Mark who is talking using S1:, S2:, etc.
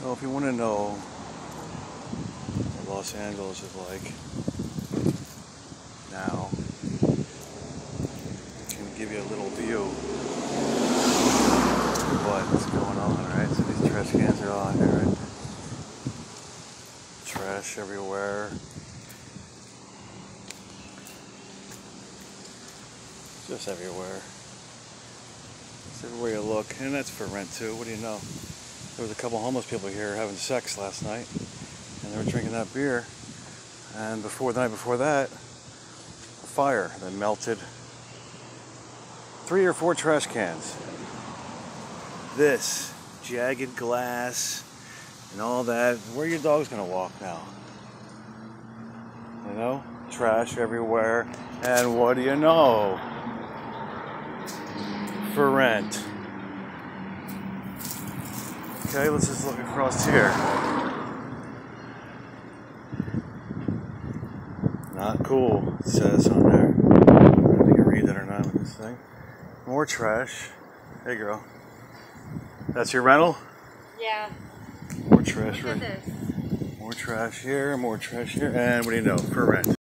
S1: So if you want to know what Los Angeles is like now, I can give you a little view of what's going on, right? So these trash cans are all here, right? Trash everywhere. Just everywhere. It's everywhere you look, and that's for rent too. What do you know? There was a couple homeless people here having sex last night, and they were drinking that beer. And before the night before that, a fire that melted three or four trash cans. This jagged glass and all that. Where your dog's gonna walk now? You know, trash everywhere. And what do you know? For rent. Okay, let's just look across here. Not cool, it says on there. I don't know if you can read that or not with this thing. More trash. Hey, girl. That's your rental?
S2: Yeah.
S1: More trash
S2: Look
S1: right
S2: at this.
S1: More trash here, more trash here, and what do you know? For rent.